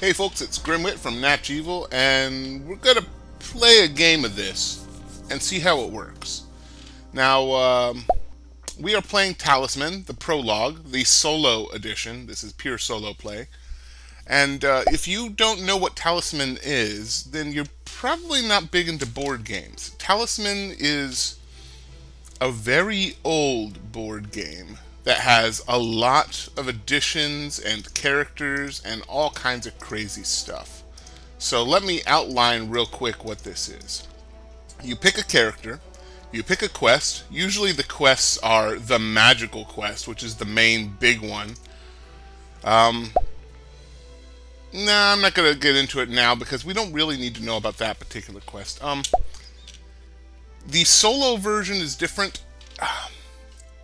Hey folks, it's Grimwit from Natch Evil, and we're gonna play a game of this and see how it works. Now, um, we are playing Talisman, the prologue, the solo edition. This is pure solo play. And uh, if you don't know what Talisman is, then you're probably not big into board games. Talisman is a very old board game that has a lot of additions and characters and all kinds of crazy stuff. So let me outline real quick what this is. You pick a character, you pick a quest. Usually the quests are the magical quest, which is the main big one. Um, nah, I'm not going to get into it now because we don't really need to know about that particular quest. Um, the solo version is different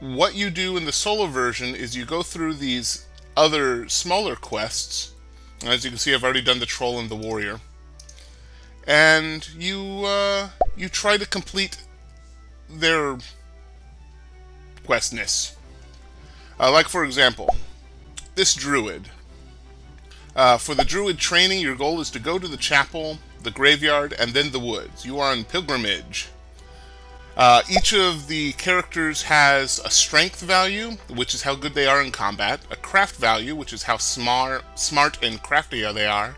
what you do in the solo version is you go through these other smaller quests. As you can see, I've already done the troll and the warrior, and you uh, you try to complete their questness. Uh, like for example, this druid. Uh, for the druid training, your goal is to go to the chapel, the graveyard, and then the woods. You are on pilgrimage. Uh, each of the characters has a strength value, which is how good they are in combat, a craft value, which is how smart, smart and crafty they are,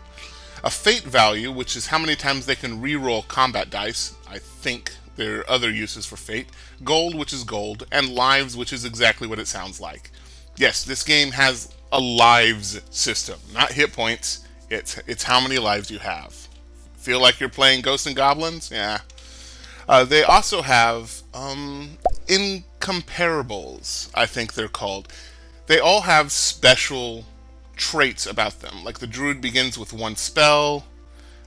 a fate value, which is how many times they can reroll combat dice. I think there are other uses for fate. Gold, which is gold, and lives, which is exactly what it sounds like. Yes, this game has a lives system, not hit points. It's it's how many lives you have. Feel like you're playing Ghosts and Goblins? Yeah, uh, they also have um, incomparables, I think they're called. They all have special traits about them. Like the druid begins with one spell.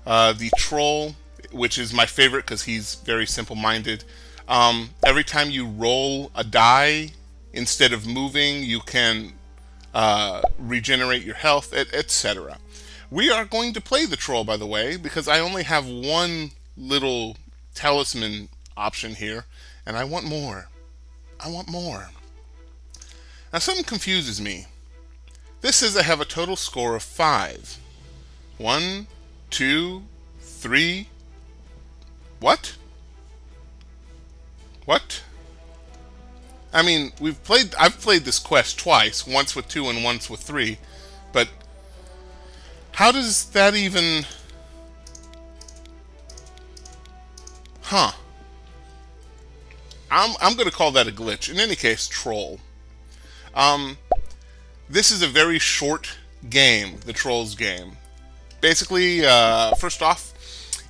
Uh, the troll, which is my favorite because he's very simple-minded. Um, every time you roll a die, instead of moving, you can uh, regenerate your health, etc. We are going to play the troll, by the way, because I only have one little talisman option here, and I want more. I want more. Now something confuses me. This says I have a total score of five. One, two, three. What? What? I mean, we've played. I've played this quest twice, once with two and once with three, but how does that even? Huh. I'm, I'm going to call that a glitch. In any case, troll. Um, this is a very short game, the Trolls game. Basically, uh, first off,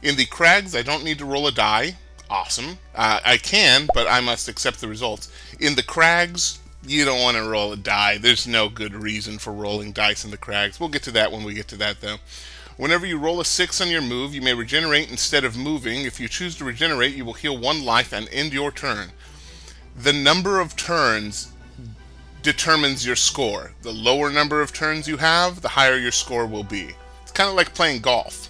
in the Crags, I don't need to roll a die. Awesome. Uh, I can, but I must accept the results. In the Crags, you don't want to roll a die. There's no good reason for rolling dice in the Crags. We'll get to that when we get to that, though. Whenever you roll a 6 on your move, you may regenerate instead of moving. If you choose to regenerate, you will heal one life and end your turn. The number of turns determines your score. The lower number of turns you have, the higher your score will be. It's kind of like playing golf.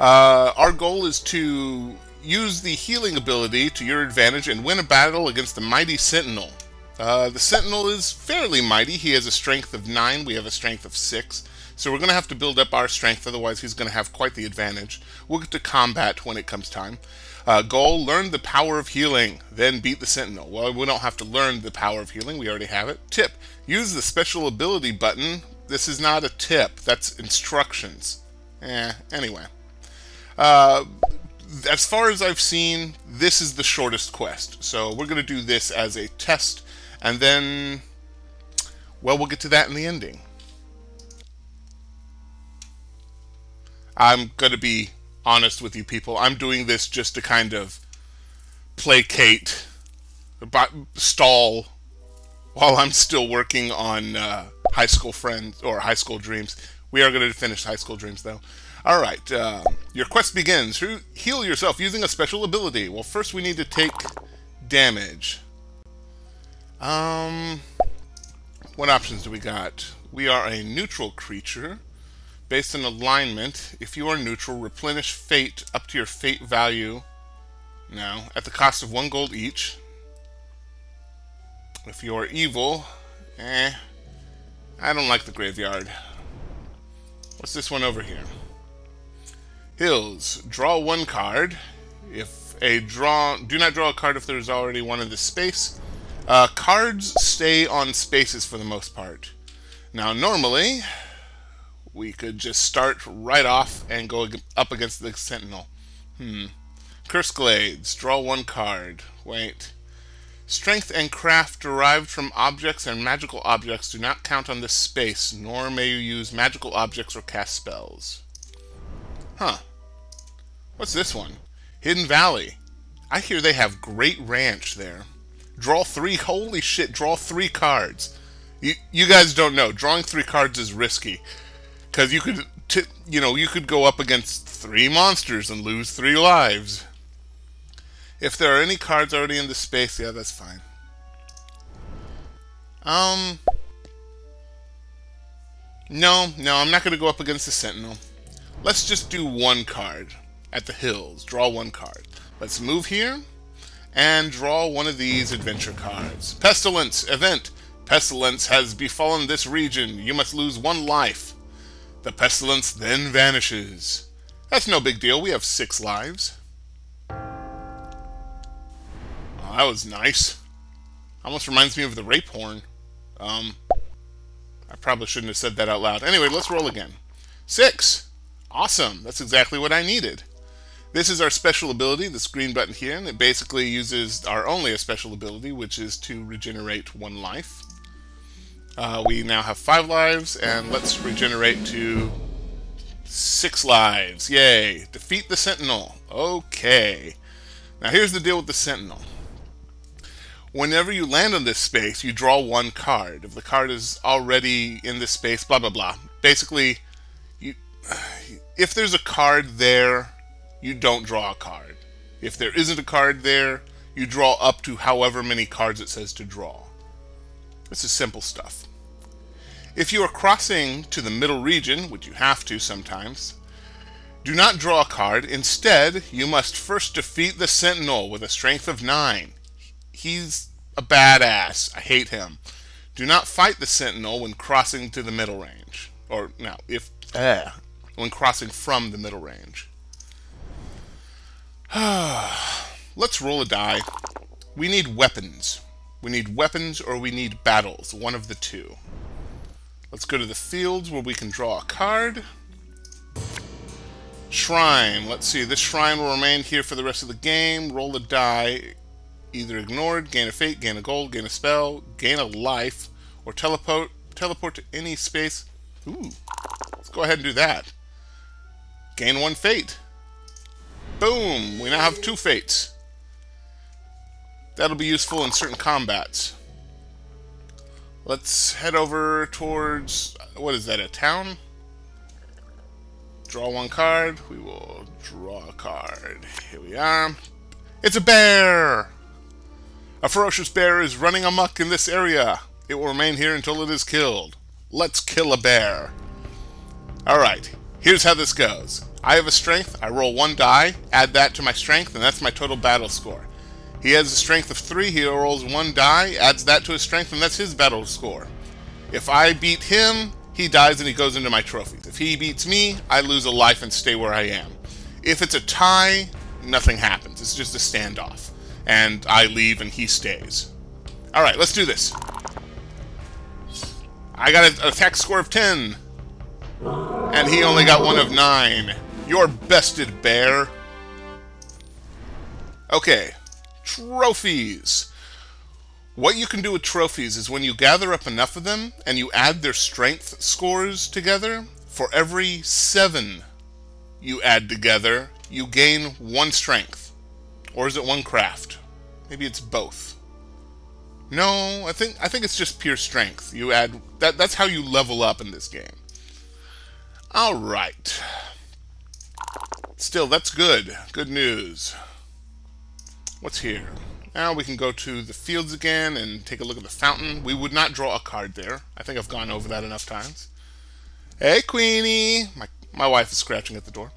Uh, our goal is to use the healing ability to your advantage and win a battle against the mighty Sentinel. Uh, the Sentinel is fairly mighty. He has a strength of 9, we have a strength of 6. So we're going to have to build up our strength, otherwise he's going to have quite the advantage. We'll get to combat when it comes time. Uh, goal, learn the power of healing, then beat the Sentinel. Well, we don't have to learn the power of healing, we already have it. Tip, use the special ability button. This is not a tip, that's instructions. Eh, anyway. Uh, as far as I've seen, this is the shortest quest. So we're going to do this as a test, and then, well, we'll get to that in the ending. I'm going to be honest with you people. I'm doing this just to kind of placate, stall while I'm still working on uh, High School Friends or High School Dreams. We are going to finish High School Dreams though. All right, uh, your quest begins. Heal yourself using a special ability. Well, first we need to take damage. Um, what options do we got? We are a neutral creature. Based on alignment, if you are neutral, replenish fate up to your fate value now at the cost of one gold each. If you are evil, eh, I don't like the graveyard. What's this one over here? Hills. Draw one card. If a draw, do not draw a card if there's already one in the space. Uh, cards stay on spaces for the most part. Now, normally, we could just start right off and go up against the Sentinel. Hmm. Curse Glades. Draw one card. Wait. Strength and craft derived from objects and magical objects do not count on this space, nor may you use magical objects or cast spells. Huh. What's this one? Hidden Valley. I hear they have great ranch there. Draw three, holy shit, draw three cards. You, you guys don't know, drawing three cards is risky. Because you could, you know, you could go up against three monsters and lose three lives. If there are any cards already in the space, yeah, that's fine. Um, no, no, I'm not going to go up against the Sentinel. Let's just do one card at the hills. Draw one card. Let's move here and draw one of these adventure cards. Pestilence, event. Pestilence has befallen this region. You must lose one life. The pestilence then vanishes. That's no big deal. We have six lives. that was nice. Almost reminds me of the rape horn. Um, I probably shouldn't have said that out loud. Anyway, let's roll again. Six! Awesome! That's exactly what I needed. This is our special ability, this green button here, and it basically uses our only special ability, which is to regenerate one life. Uh, we now have five lives, and let's regenerate to six lives. Yay! Defeat the Sentinel. Okay. Now here's the deal with the Sentinel whenever you land on this space, you draw one card. If the card is already in this space, blah blah blah. Basically, you if there's a card there, you don't draw a card. If there isn't a card there, you draw up to however many cards it says to draw. This is simple stuff. If you are crossing to the middle region, which you have to sometimes, do not draw a card. Instead, you must first defeat the Sentinel with a strength of 9 he's a badass. I hate him. Do not fight the Sentinel when crossing to the middle range. Or, now, if, uh, when crossing from the middle range. Let's roll a die. We need weapons. We need weapons or we need battles. One of the two. Let's go to the fields where we can draw a card. Shrine. Let's see. This shrine will remain here for the rest of the game. Roll a die either ignored, gain a fate, gain a gold, gain a spell, gain a life, or teleport teleport to any space. Ooh, let's go ahead and do that. Gain one fate. Boom! We now have two fates. That'll be useful in certain combats. Let's head over towards, what is that, a town? Draw one card. We will draw a card. Here we are. It's a bear! A ferocious bear is running amuck in this area. It will remain here until it is killed. Let's kill a bear. Alright, here's how this goes. I have a strength, I roll one die, add that to my strength, and that's my total battle score. He has a strength of 3, he rolls one die, adds that to his strength, and that's his battle score. If I beat him, he dies and he goes into my trophies. If he beats me, I lose a life and stay where I am. If it's a tie, nothing happens. It's just a standoff and I leave and he stays. Alright, let's do this. I got an attack score of 10. And he only got one of 9. You're bested, bear. Okay. Trophies. What you can do with trophies is when you gather up enough of them and you add their strength scores together, for every 7 you add together, you gain 1 strength. Or is it one craft? Maybe it's both. No, I think I think it's just pure strength. You add that that's how you level up in this game. All right. Still, that's good. Good news. What's here? Now we can go to the fields again and take a look at the fountain. We would not draw a card there. I think I've gone over that enough times. Hey, Queenie! My, my wife is scratching at the door.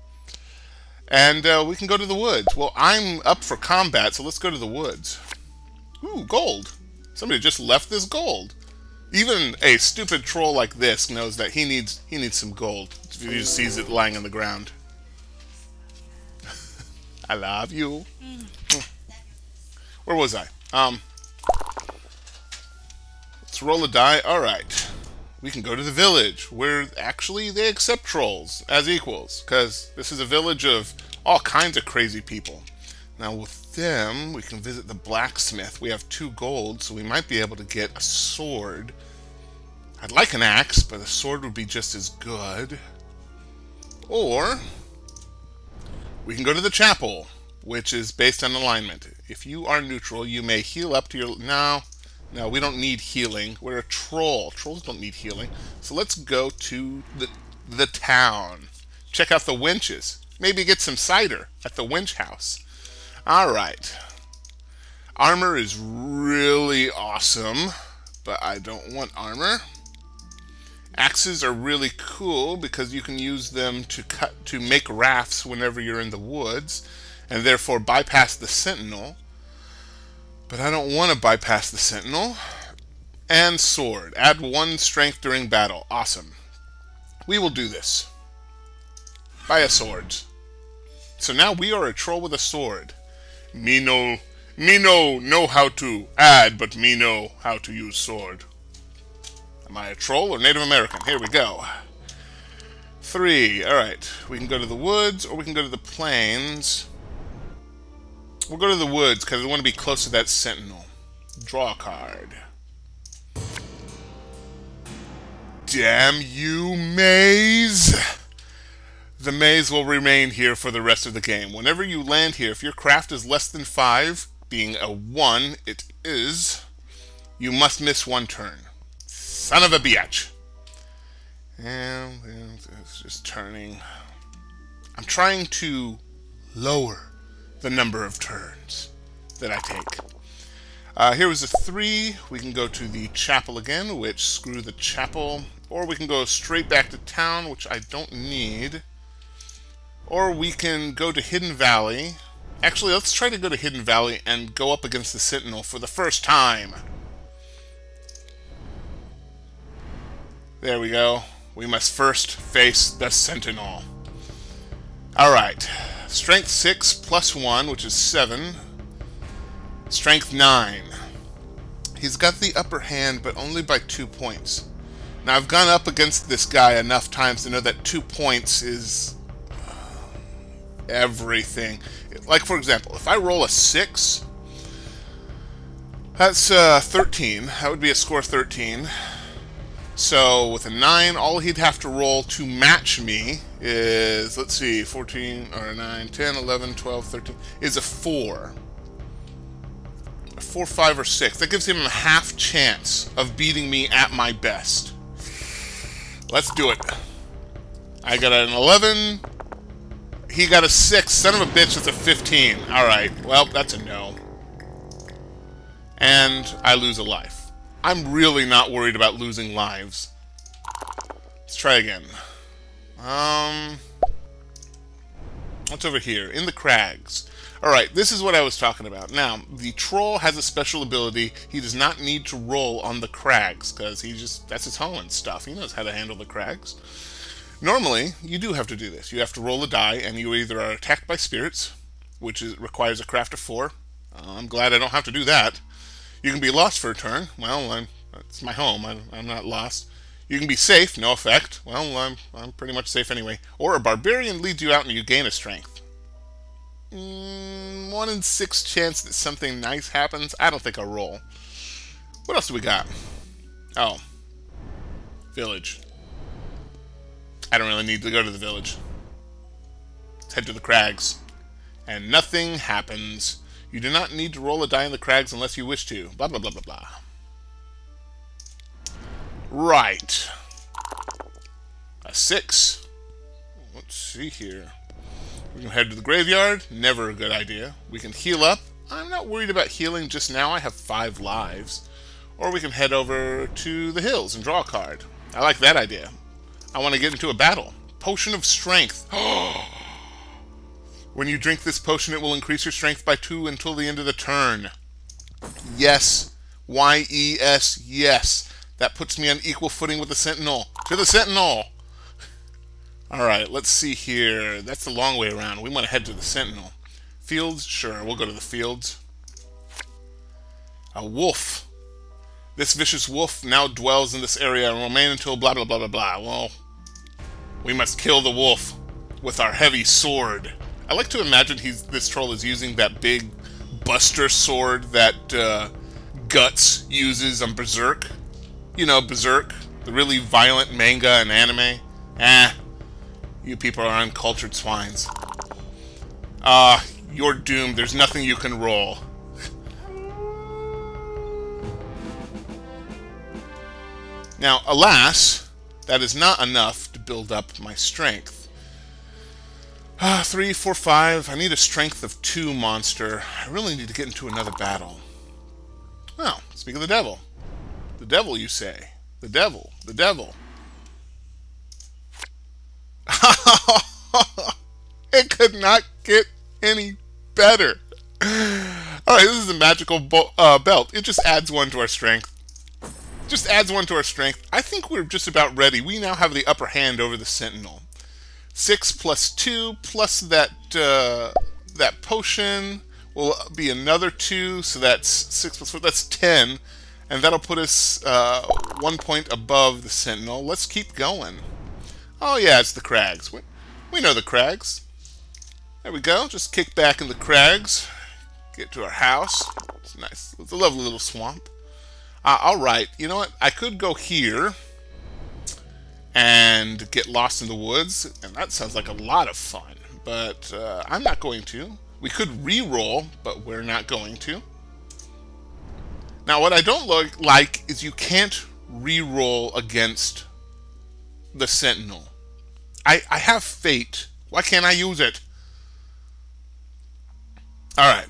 And uh, we can go to the woods. Well, I'm up for combat, so let's go to the woods. Ooh, gold. Somebody just left this gold. Even a stupid troll like this knows that he needs he needs some gold. He just sees it lying on the ground. I love you. Mm. Where was I? Um, let's roll a die. All right. We can go to the village, where actually they accept trolls as equals, because this is a village of all kinds of crazy people. Now with them, we can visit the blacksmith. We have two gold, so we might be able to get a sword. I'd like an axe, but a sword would be just as good. Or, we can go to the chapel, which is based on alignment. If you are neutral, you may heal up to your... No, no, we don't need healing. We're a troll. Trolls don't need healing. So let's go to the, the town. Check out the winches. Maybe get some cider at the winch house. All right. Armor is really awesome, but I don't want armor. Axes are really cool because you can use them to cut to make rafts whenever you're in the woods and therefore bypass the sentinel. But I don't want to bypass the sentinel. And sword. Add one strength during battle. Awesome. We will do this. Buy a sword. So now we are a troll with a sword. Me no, me no know how to add, but me know how to use sword. Am I a troll or Native American? Here we go. Three. Alright. We can go to the woods or we can go to the plains. We'll go to the woods because I want to be close to that sentinel. Draw a card. Damn you, maze! The maze will remain here for the rest of the game. Whenever you land here, if your craft is less than 5, being a 1, it is, you must miss one turn. Son of a bitch! And it's just turning. I'm trying to lower the number of turns that I take. Uh, here was a 3. We can go to the chapel again, which screw the chapel. Or we can go straight back to town, which I don't need. Or we can go to Hidden Valley. Actually, let's try to go to Hidden Valley and go up against the Sentinel for the first time. There we go. We must first face the Sentinel. Alright. Strength 6 plus 1, which is 7. Strength 9. He's got the upper hand, but only by 2 points. Now, I've gone up against this guy enough times to know that 2 points is everything. Like, for example, if I roll a 6, that's uh, 13. That would be a score 13. So with a 9, all he'd have to roll to match me is, let's see, 14, or 9, 10, 11, 12, 13, is a 4. A 4, 5, or 6. That gives him a half chance of beating me at my best. Let's do it. I got an 11. He got a 6. Son of a bitch, that's a 15. Alright, well, that's a no. And I lose a life. I'm really not worried about losing lives. Let's try again. Um, what's over here? In the crags. Alright, this is what I was talking about. Now, the troll has a special ability. He does not need to roll on the crags, because he just, that's his home and stuff. He knows how to handle the crags. Normally, you do have to do this. You have to roll a die, and you either are attacked by spirits, which is, requires a craft of four. Uh, I'm glad I don't have to do that. You can be lost for a turn. Well, I'm, it's my home. I'm, I'm not lost. You can be safe, no effect. Well, I'm, I'm pretty much safe anyway. Or a barbarian leads you out and you gain a strength. Mm, one in six chance that something nice happens. I don't think I'll roll. What else do we got? Oh. Village. I don't really need to go to the village. Let's head to the crags. And nothing happens. You do not need to roll a die in the crags unless you wish to. Blah, blah, blah, blah, blah. Right. A six. Let's see here. We can head to the graveyard. Never a good idea. We can heal up. I'm not worried about healing just now. I have five lives. Or we can head over to the hills and draw a card. I like that idea. I want to get into a battle. Potion of Strength. Oh, when you drink this potion, it will increase your strength by 2 until the end of the turn. Yes. Y-E-S, yes. That puts me on equal footing with the Sentinel. To the Sentinel! Alright, let's see here. That's the long way around. We want to head to the Sentinel. Fields? Sure, we'll go to the fields. A wolf. This vicious wolf now dwells in this area and will remain until blah blah blah blah blah. Well, we must kill the wolf with our heavy sword. I like to imagine he's this troll is using that big buster sword that uh, Guts uses on Berserk. You know, Berserk, the really violent manga and anime. Ah, you people are uncultured swines. Ah, uh, you're doomed. There's nothing you can roll. Now, alas, that is not enough to build up my strength. Ah, three, four, five. I need a strength of two monster. I really need to get into another battle. Well, speak of the devil. The devil, you say. The devil. The devil. it could not get any better. Alright, this is a magical uh, belt. It just adds one to our strength just adds one to our strength. I think we're just about ready. We now have the upper hand over the Sentinel. Six plus two plus that uh, that potion will be another two, so that's six plus four. That's ten, and that'll put us uh, one point above the Sentinel. Let's keep going. Oh yeah, it's the Crags. We, we know the Crags. There we go. Just kick back in the Crags. Get to our house. It's nice. It's a lovely little swamp. Uh, all right, you know what? I could go here and get lost in the woods, and that sounds like a lot of fun. But uh, I'm not going to. We could re-roll, but we're not going to. Now, what I don't look like is you can't re-roll against the Sentinel. I, I have Fate. Why can't I use it? Alright.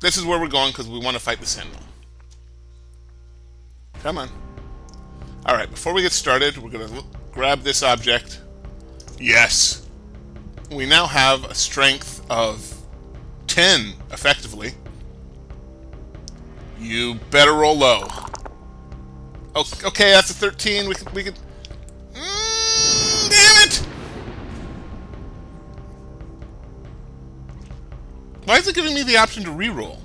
This is where we're going because we want to fight the Sentinel. Come on. Alright, before we get started, we're going to grab this object. Yes! We now have a strength of 10, effectively. You better roll low. Okay, that's a 13. We can... We can mm, damn it! Why is it giving me the option to reroll?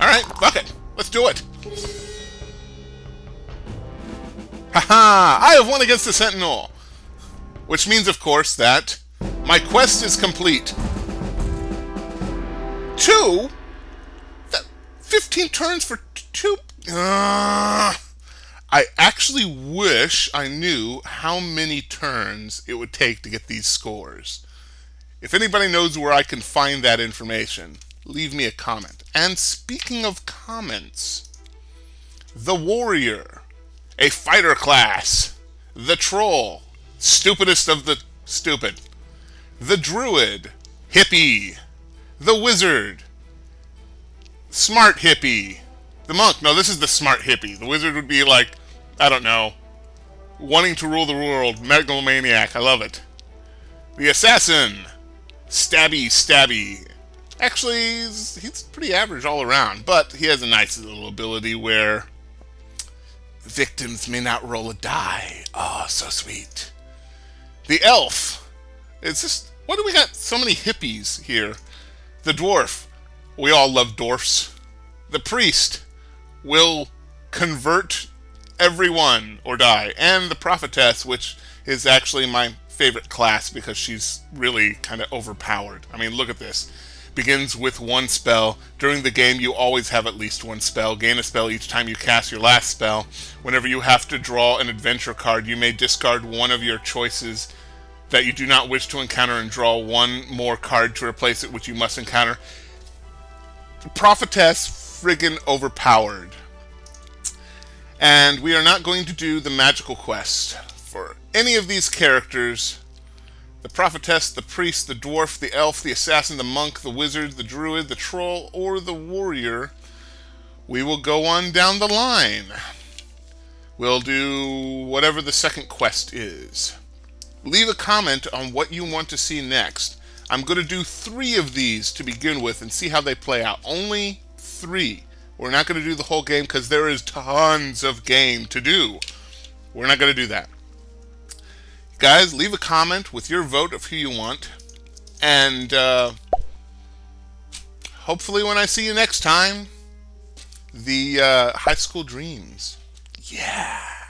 Alright, fuck it. Let's do it. Haha! I have won against the Sentinel! Which means, of course, that my quest is complete. Two? That 15 turns for two? Uh, I actually wish I knew how many turns it would take to get these scores. If anybody knows where I can find that information, leave me a comment. And speaking of comments, the Warrior a fighter class, the troll, stupidest of the stupid, the druid, hippie, the wizard, smart hippie, the monk. No, this is the smart hippie. The wizard would be like, I don't know, wanting to rule the world, megalomaniac. I love it. The assassin, stabby, stabby. Actually, he's, he's pretty average all around, but he has a nice little ability where Victims may not roll a die. Oh, so sweet. The elf. It's just, what do we got? So many hippies here. The dwarf. We all love dwarfs. The priest will convert everyone or die. And the prophetess, which is actually my favorite class because she's really kind of overpowered. I mean, look at this begins with one spell. During the game, you always have at least one spell. Gain a spell each time you cast your last spell. Whenever you have to draw an adventure card, you may discard one of your choices that you do not wish to encounter and draw one more card to replace it, which you must encounter. Prophetess friggin' overpowered. And we are not going to do the magical quest for any of these characters the prophetess, the priest, the dwarf, the elf, the assassin, the monk, the wizard, the druid, the troll, or the warrior. We will go on down the line. We'll do whatever the second quest is. Leave a comment on what you want to see next. I'm going to do three of these to begin with and see how they play out. Only three. We're not going to do the whole game because there is tons of game to do. We're not going to do that. Guys, leave a comment with your vote of who you want. And uh, hopefully, when I see you next time, the uh, high school dreams. Yeah.